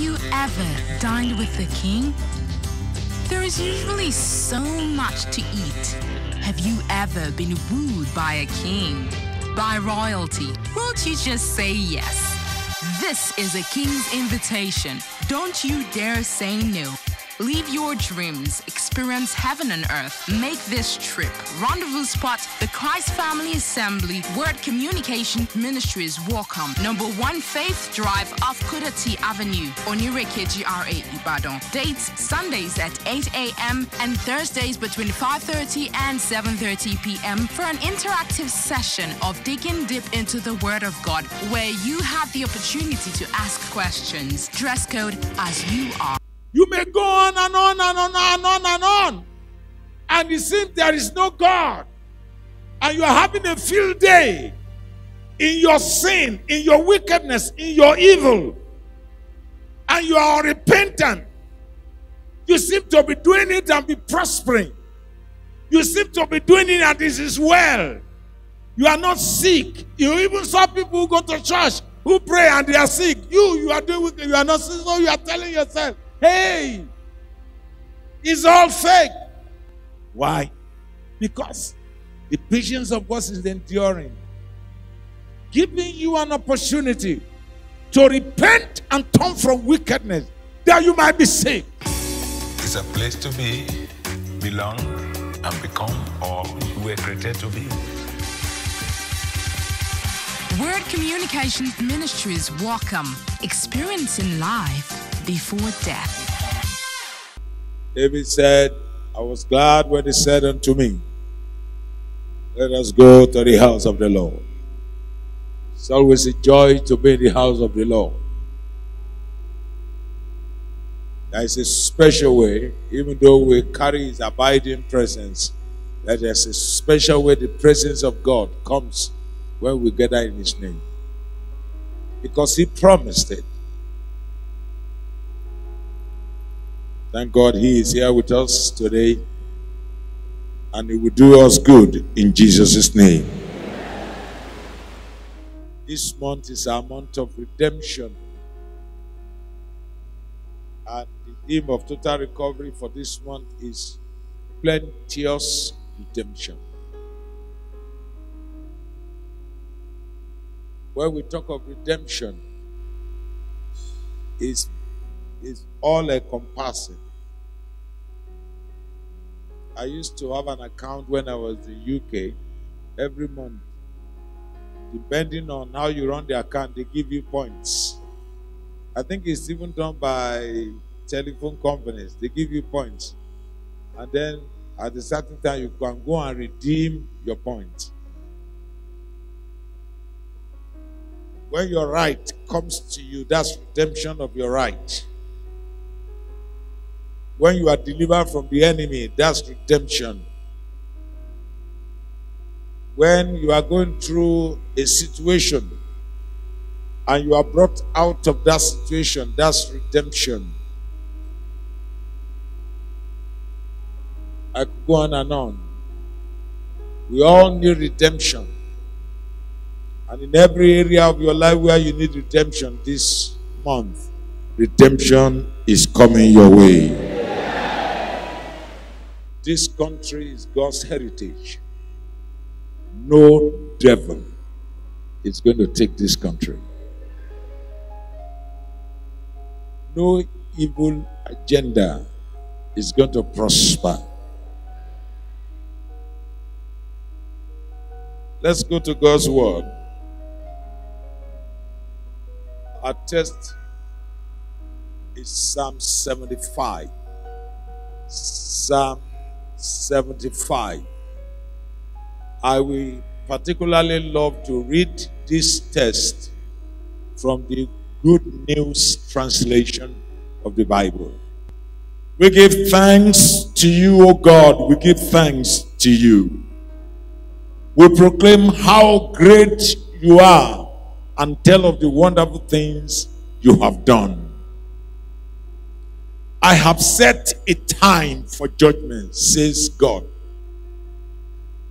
you ever dined with the king? There is usually so much to eat. Have you ever been wooed by a king? By royalty? Won't you just say yes? This is a king's invitation. Don't you dare say no. Leave your dreams, experience heaven and earth. Make this trip. Rendezvous spot, the Christ Family Assembly, Word Communication Ministries, Welcome. Number one Faith Drive off Kudati Avenue, Onireke GRA, Ibadan. Dates Sundays at 8 a.m. and Thursdays between 5.30 and 7.30 p.m. for an interactive session of digging deep into the Word of God where you have the opportunity to ask questions. Dress code as you are. You may go on and on and on and on and on. And it seems there is no God. And you are having a field day in your sin, in your wickedness, in your evil. And you are repentant. You seem to be doing it and be prospering. You seem to be doing it and this is well. You are not sick. You even saw people who go to church who pray and they are sick. You, you are doing you are not sick, so you are telling yourself, Hey, it's all fake. Why? Because the patience of God is enduring, giving you an opportunity to repent and turn from wickedness that you might be saved. It's a place to be, belong, and become all you were created to be. Word Communications Ministries welcome experiencing life before death. David said, I was glad when he said unto me, Let us go to the house of the Lord. It's always a joy to be in the house of the Lord. There is a special way, even though we carry his abiding presence, that there's a special way the presence of God comes when we gather in his name. Because he promised it. Thank God He is here with us today. And He will do us good in Jesus' name. This month is our month of redemption. And the theme of total recovery for this month is plenteous redemption. When we talk of redemption, is is all encompassing. I used to have an account when I was in UK every month. Depending on how you run the account, they give you points. I think it's even done by telephone companies. They give you points. And then at a certain time, you can go and redeem your points. When your right comes to you, that's redemption of your right. When you are delivered from the enemy, that's redemption. When you are going through a situation and you are brought out of that situation, that's redemption. I could go on and on. We all need redemption. And in every area of your life where you need redemption this month, redemption is coming your way. This country is God's heritage. No devil is going to take this country. No evil agenda is going to prosper. Let's go to God's word. Our text is Psalm 75. Psalm 75. I will particularly love to read this text from the Good News translation of the Bible. We give thanks to you, O God. We give thanks to you. We proclaim how great you are and tell of the wonderful things you have done. I have set a time for judgment, says God,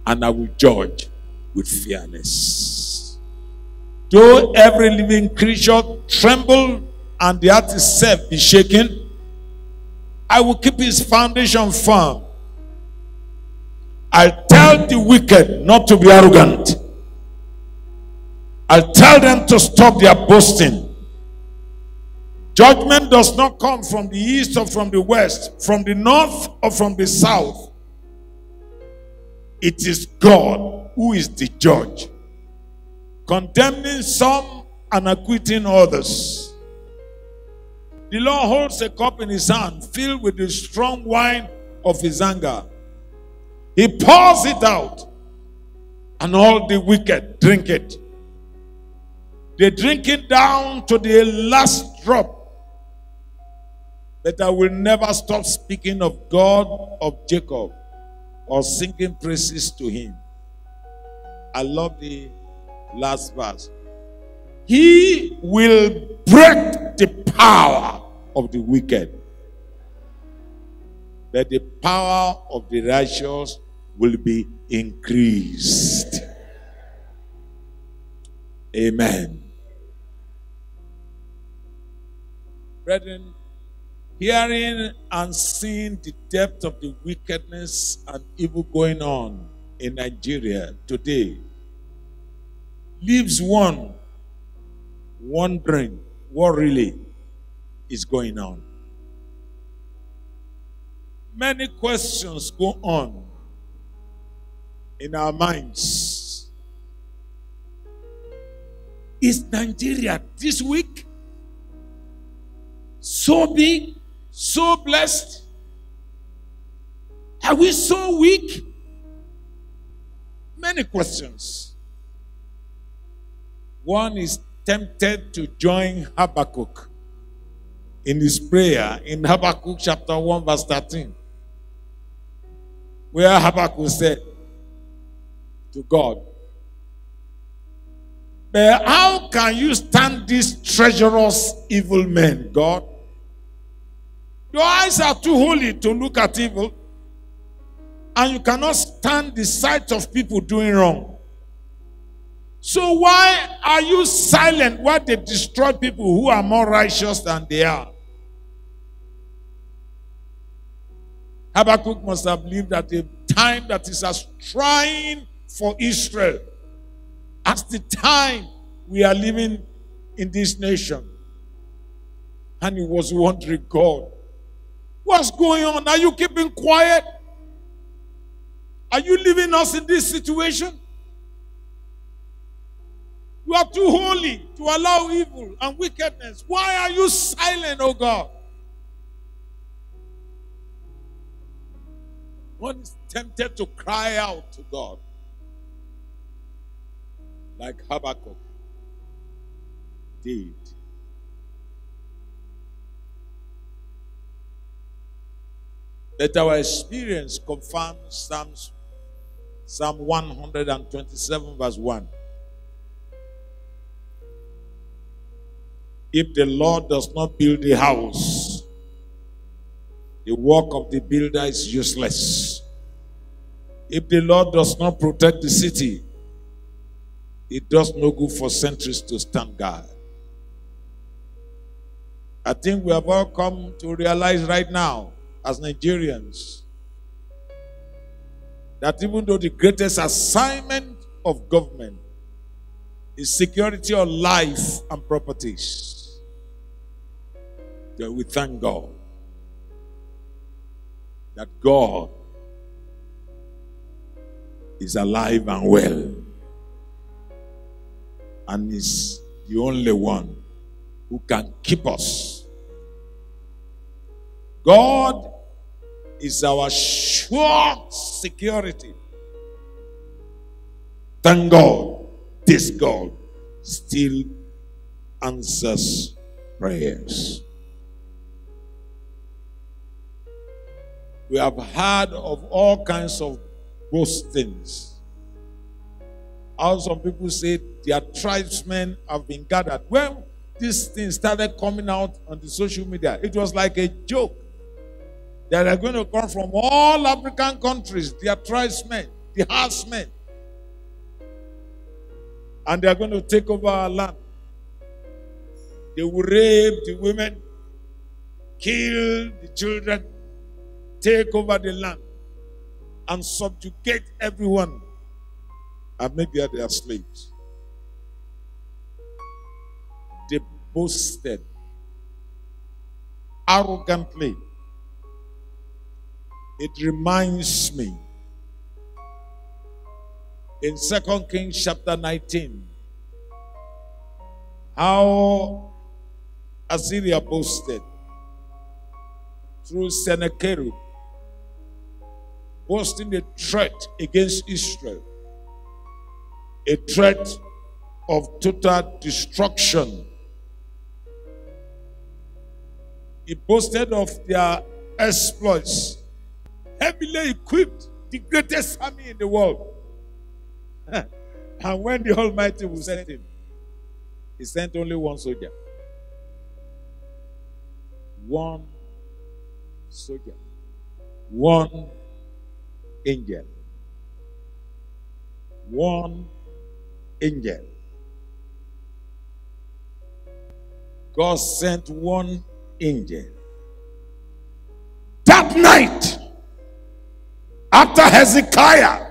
and I will judge with fairness. Though every living creature tremble and the earth itself be shaken, I will keep his foundation firm. I'll tell the wicked not to be arrogant. I'll tell them to stop their boasting. Judgment does not come from the east or from the west, from the north or from the south. It is God who is the judge, condemning some and acquitting others. The Lord holds a cup in his hand filled with the strong wine of his anger. He pours it out, and all the wicked drink it. They drink it down to the last drop. But I will never stop speaking of God of Jacob or singing praises to him. I love the last verse. He will break the power of the wicked, but the power of the righteous will be increased. Amen. Brethren, hearing and seeing the depth of the wickedness and evil going on in Nigeria today leaves one wondering what really is going on. Many questions go on in our minds. Is Nigeria this weak? So big? So blessed? Are we so weak? Many questions. One is tempted to join Habakkuk in his prayer in Habakkuk chapter 1, verse 13, where Habakkuk said to God, But how can you stand these treacherous evil men, God? Your eyes are too holy to look at evil, and you cannot stand the sight of people doing wrong. So, why are you silent while they destroy people who are more righteous than they are? Habakkuk must have lived at a time that is as trying for Israel as the time we are living in this nation. And he was wondering, God, What's going on? Are you keeping quiet? Are you leaving us in this situation? You are too holy to allow evil and wickedness. Why are you silent, oh God? One is tempted to cry out to God, like Habakkuk did. That our experience confirms Psalms, Psalm 127, verse 1. If the Lord does not build a house, the work of the builder is useless. If the Lord does not protect the city, it does no good for sentries to stand guard. I think we have all come to realize right now as Nigerians that even though the greatest assignment of government is security of life and properties, that we thank God that God is alive and well and is the only one who can keep us. God is our sure security. Thank God, this God still answers prayers. We have heard of all kinds of boastings. How some people say their tribesmen have been gathered. When this thing started coming out on the social media, it was like a joke. They are going to come from all African countries, their tribesmen, the herdsmen. And they are going to take over our land. They will rape the women, kill the children, take over the land, and subjugate everyone and make them their slaves. They boasted arrogantly. It reminds me in Second Kings chapter 19 how Assyria boasted through Sennacherib, boasting a threat against Israel, a threat of total destruction. He boasted of their exploits, heavily equipped, the greatest army in the world. and when the Almighty will send him, he sent only one soldier. One soldier. One angel. One angel. God sent one angel. That night, after Hezekiah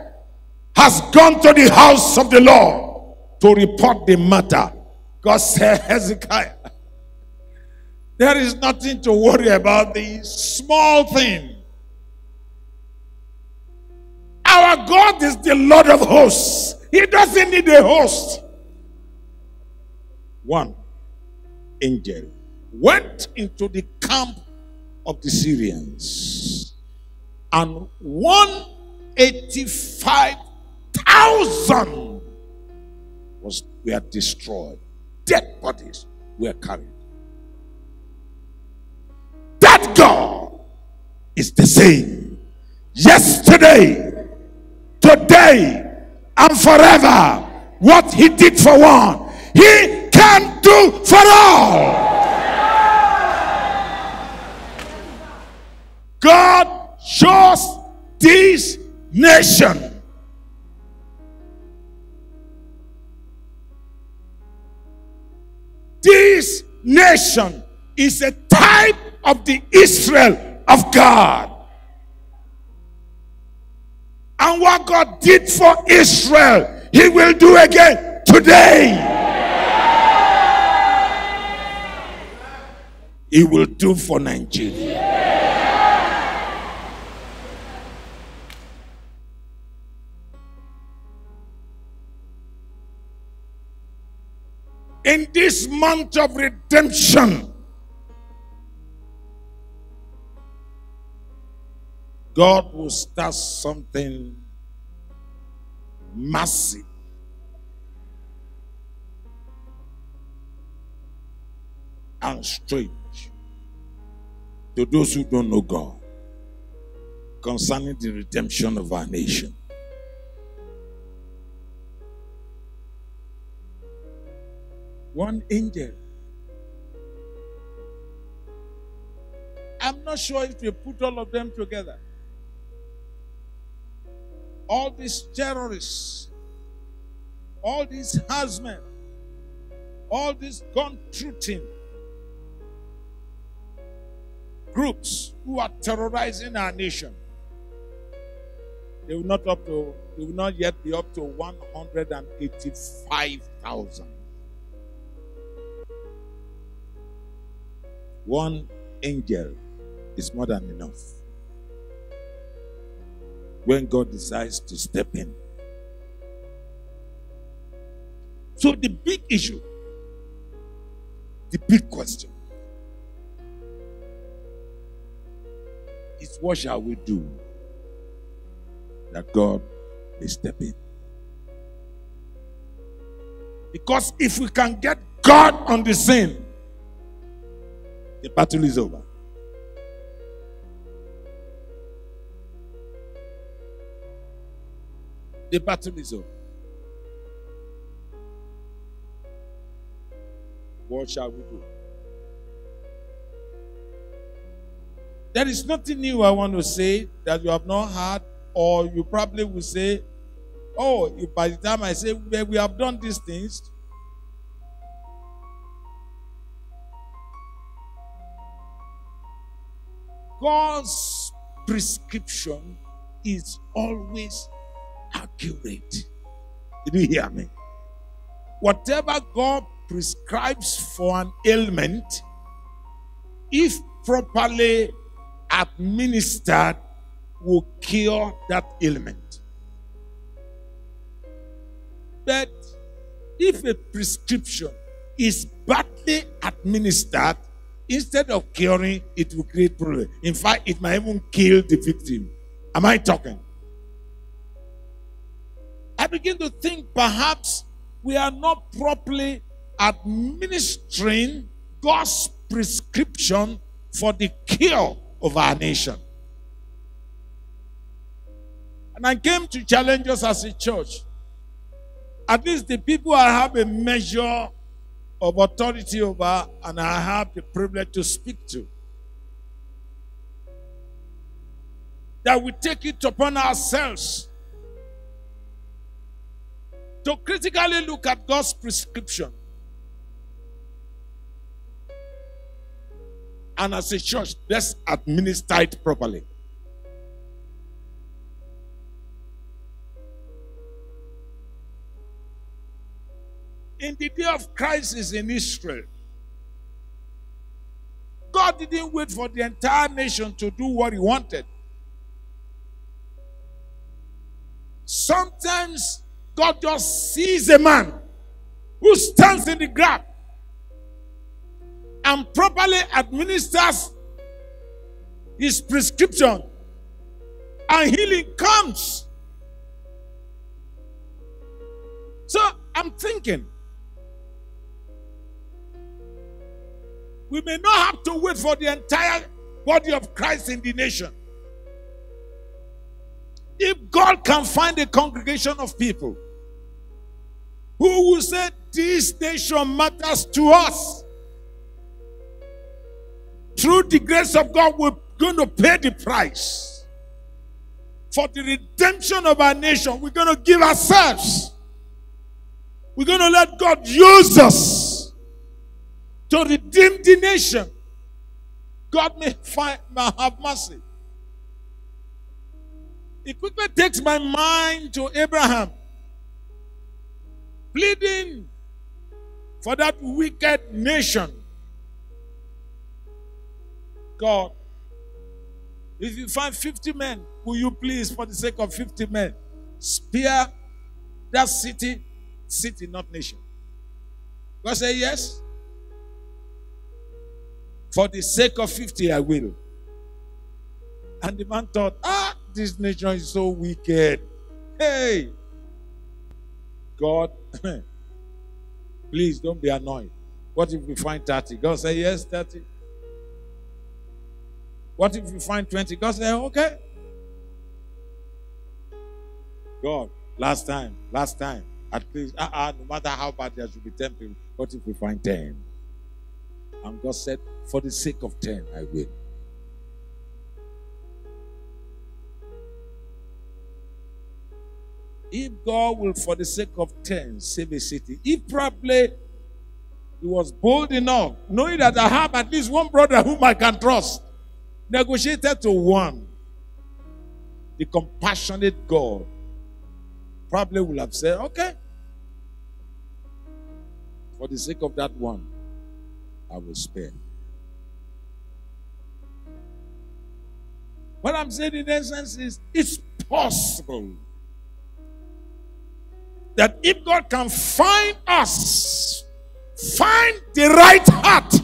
has gone to the house of the Lord to report the matter, God said, Hezekiah, there is nothing to worry about the small thing. Our God is the Lord of hosts. He doesn't need a host. One angel went into the camp of the Syrians and 185,000 was were destroyed. Dead bodies were carried. That God is the same yesterday, today, and forever. What he did for one, he can do for all. God chose this nation. This nation is a type of the Israel of God. And what God did for Israel, He will do again today. He will do for Nigeria. This month of redemption, God will start something massive. And strange to those who don't know God concerning the redemption of our nation. One angel. I'm not sure if you put all of them together. All these terrorists, all these husbands, all these gun shooting groups who are terrorizing our nation. They will not up to they will not yet be up to 185,000. One angel is more than enough. When God decides to step in. So the big issue, the big question is what shall we do that God may step in? Because if we can get God on the scene, the battle is over. The battle is over. What shall we do? There is nothing new I want to say that you have not heard, or you probably will say, Oh, by the time I say, well, we have done these things, God's prescription is always accurate. Did you hear me? Whatever God prescribes for an ailment, if properly administered, will cure that ailment. But if a prescription is badly administered, instead of curing, it will create problem. In fact, it might even kill the victim. Am I talking? I begin to think perhaps we are not properly administering God's prescription for the cure of our nation. And I came to challenge us as a church. At least the people I have a measure of authority over and I have the privilege to speak to. That we take it upon ourselves to critically look at God's prescription. And as a church, let's administer it properly. The day of crisis in Israel, God didn't wait for the entire nation to do what he wanted. Sometimes God just sees a man who stands in the gap and properly administers his prescription, and healing comes. So I'm thinking we may not have to wait for the entire body of Christ in the nation. If God can find a congregation of people who will say, This nation matters to us, through the grace of God, we're going to pay the price for the redemption of our nation. We're going to give ourselves. We're going to let God use us to redeem the nation. God may, find, may have mercy. It quickly takes my mind to Abraham pleading for that wicked nation. God, if you find 50 men, will you please, for the sake of 50 men, spare that city, city, not nation? God said, Yes. For the sake of 50, I will. And the man thought, ah, this nation is so wicked. Hey, God, please don't be annoyed. What if we find 30? God said, Yes, 30. What if we find 20? God said, Okay. God, last time, last time, at least, uh-uh, no matter how bad there should be 10 people, what if we find 10? And God said, For the sake of 10, I will. If God will, for the sake of 10, save a city, if probably he was bold enough, knowing that I have at least one brother whom I can trust, negotiated to one, the compassionate God probably will have said, okay, for the sake of that one, I will spare. What I'm saying in essence is it's possible that if God can find us, find the right heart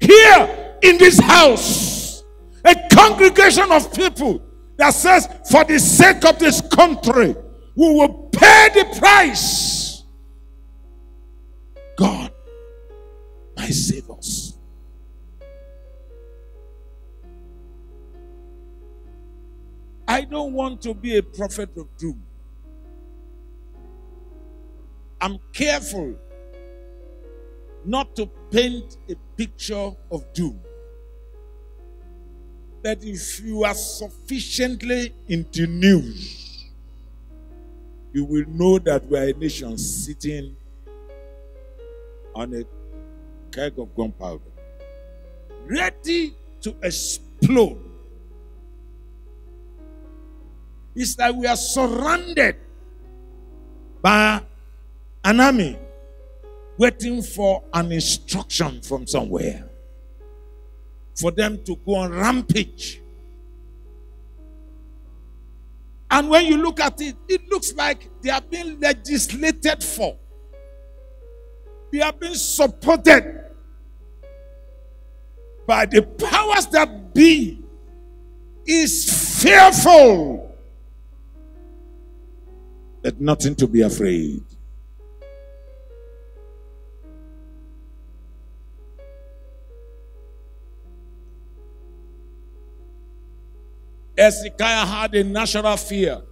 here in this house, a congregation of people that says, for the sake of this country, we will pay the price. Might save us. I don't want to be a prophet of doom. I'm careful not to paint a picture of doom. That if you are sufficiently into news, you will know that we are a nation sitting on a keg of gunpowder, ready to explode. It's like we are surrounded by an army waiting for an instruction from somewhere for them to go on rampage. And when you look at it, it looks like they are being legislated for. They are being supported by the powers that be is fearful. But nothing to be afraid. Hezekiah had a natural fear,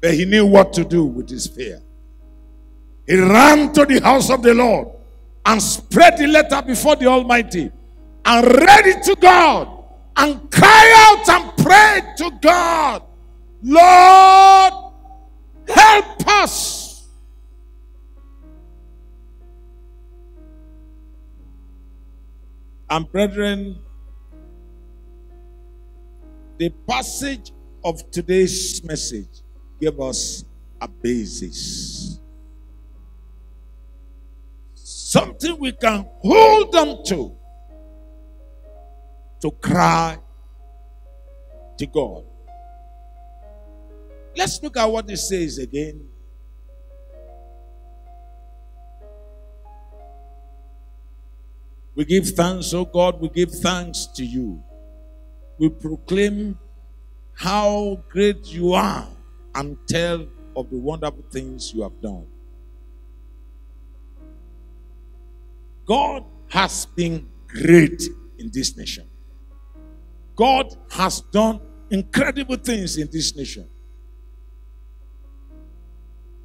but he knew what to do with his fear. He ran to the house of the Lord and spread the letter before the Almighty and read it to God and cry out and pray to God, Lord, help us. And brethren, the passage of today's message gave us a basis. Something we can hold on to to cry to God. Let's look at what it says again. We give thanks, oh God, we give thanks to you. We proclaim how great you are and tell of the wonderful things you have done. God has been great in this nation. God has done incredible things in this nation.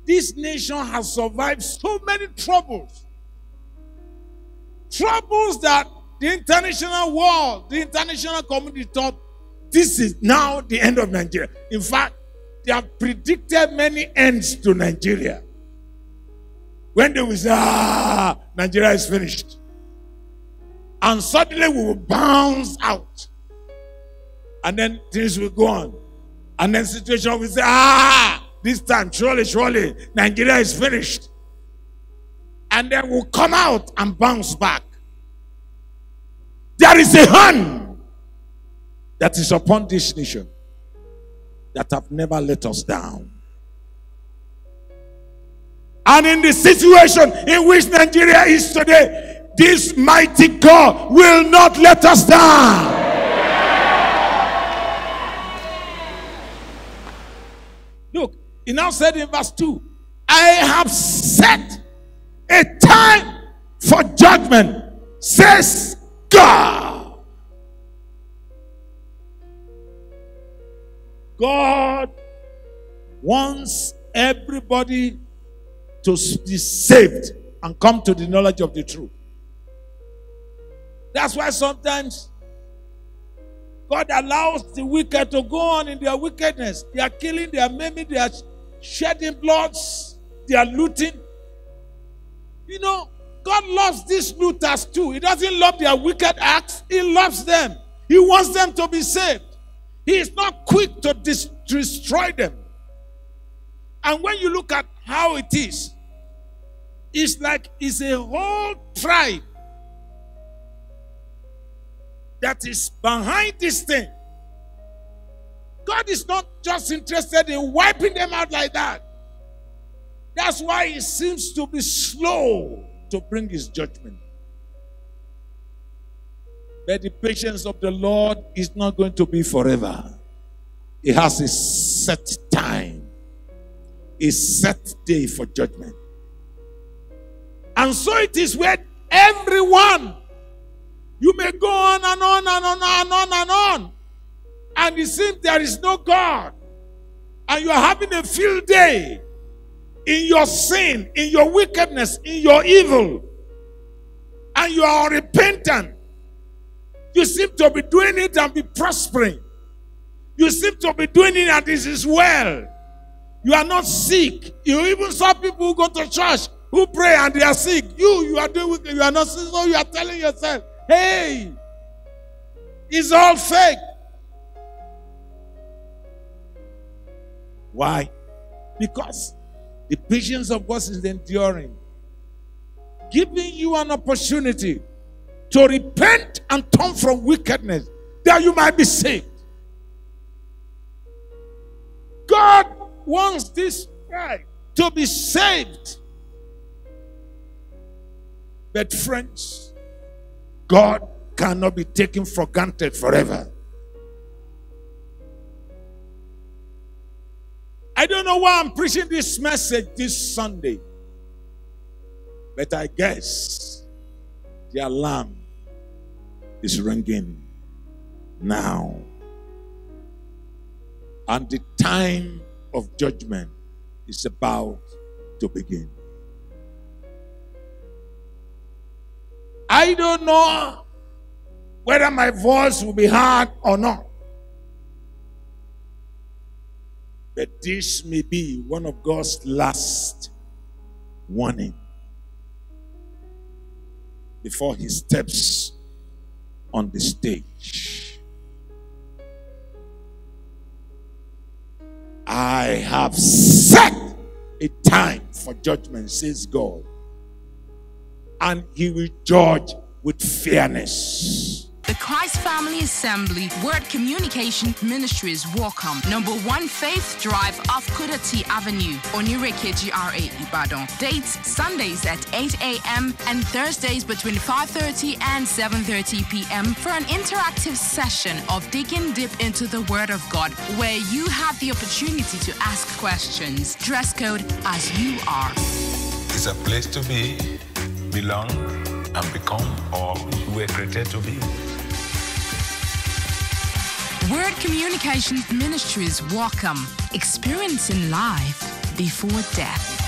This nation has survived so many troubles. Troubles that the international world, the international community thought this is now the end of Nigeria. In fact, they have predicted many ends to Nigeria. When they will say, ah, Nigeria is finished. And suddenly we will bounce out and then things will go on. And then situation will say, ah, this time, surely, surely, Nigeria is finished. And then we'll come out and bounce back. There is a hand that is upon this nation that have never let us down. And in the situation in which Nigeria is today, this mighty God will not let us down. Look, he now said in verse 2 I have set a time for judgment, says God. God wants everybody to be saved and come to the knowledge of the truth. That's why sometimes God allows the wicked to go on in their wickedness. They are killing, they are maiming, they are shedding bloods, they are looting. You know, God loves these looters too. He doesn't love their wicked acts, He loves them. He wants them to be saved. He is not quick to destroy them. And when you look at how it is, it's like it's a whole tribe that is behind this thing. God is not just interested in wiping them out like that. That's why he seems to be slow to bring his judgment. But the patience of the Lord is not going to be forever. It has a set a set day for judgment. And so it is with everyone. You may go on and on and on and on and on and it seems there is no God, and you are having a field day in your sin, in your wickedness, in your evil, and you are repentant, you seem to be doing it and be prospering. You seem to be doing it and this is well. You are not sick. You even saw people who go to church who pray and they are sick. You, you are doing you are not sick, so you are telling yourself, hey, it's all fake. Why? Because the patience of God is enduring, giving you an opportunity to repent and turn from wickedness that you might be saved. God wants this guy to be saved. But, friends, God cannot be taken for granted forever. I don't know why I'm preaching this message this Sunday, but I guess the alarm is ringing now. And the time of judgment is about to begin. I don't know whether my voice will be heard or not. But this may be one of God's last warning before he steps on the stage. I have set a time for judgment, says God, and he will judge with fairness. The Christ Family Assembly Word Communication Ministries welcome. Number one Faith Drive off Kudati Avenue, Onireke GRA Ibadan. Dates Sundays at 8 a.m. and Thursdays between 5:30 and 7:30 p.m. for an interactive session of digging deep into the Word of God, where you have the opportunity to ask questions. Dress code as you are. It's a place to be, belong, and become all you were created to be. Word Communications Ministries welcome experiencing life before death.